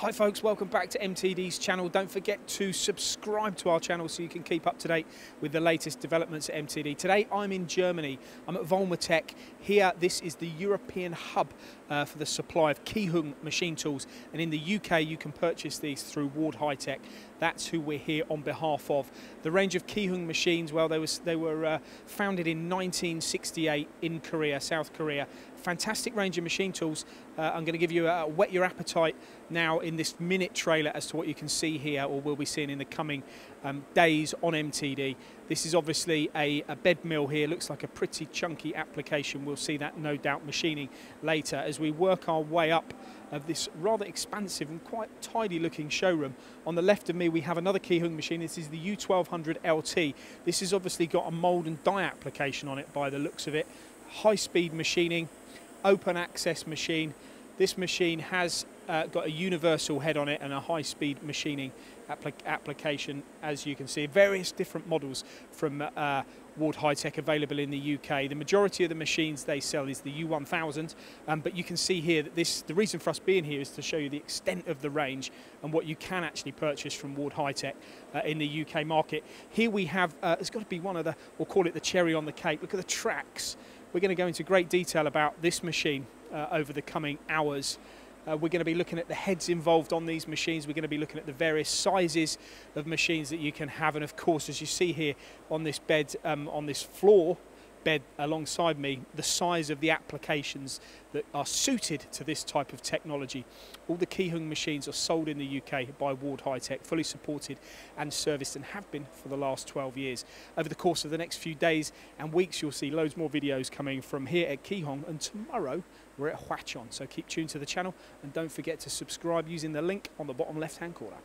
Hi folks, welcome back to MTD's channel. Don't forget to subscribe to our channel so you can keep up to date with the latest developments at MTD. Today I'm in Germany. I'm at Volmatec. Here, this is the European hub uh, for the supply of Kiheung machine tools. And in the UK, you can purchase these through Ward Hi Tech. That's who we're here on behalf of. The range of Kiheung machines, well, they, was, they were uh, founded in 1968 in Korea, South Korea. Fantastic range of machine tools. Uh, I'm going to give you a whet your appetite now in this minute trailer as to what you can see here or will be seeing in the coming um, days on MTD. This is obviously a, a, bed mill here, looks like a pretty chunky application. We'll see that no doubt machining later as we work our way up of this rather expansive and quite tidy looking showroom. On the left of me we have another Kiheung machine, this is the U1200 LT. This has obviously got a mould and die application on it by the looks of it. High speed machining, open access machine. This machine has uh, got a universal head on it and a high-speed machining applic application, as you can see. Various different models from uh, Ward Hi Tech available in the UK. The majority of the machines they sell is the U1000, um, but you can see here that this, the reason for us being here is to show you the extent of the range and what you can actually purchase from Ward Hi Tech uh, in the UK market. Here we have, uh, it's got to be one of the, we'll call it the cherry on the cake. Look at the tracks. We're going to go into great detail about this machine uh, over the coming hours. Uh, we're going to be looking at the heads involved on these machines. We're going to be looking at the various sizes of machines that you can have. And of course, as you see here on this bed, um, on this floor, bed alongside me the size of the applications that are suited to this type of technology. All the Kiheung machines are sold in the UK by Ward Hi Tech, fully supported and serviced and have been for the last 12 years. Over the course of the next few days and weeks you'll see loads more videos coming from here at Kiheung and tomorrow we're at Hwacheon. So keep tuned to the channel and don't forget to subscribe using the link on the bottom left hand corner.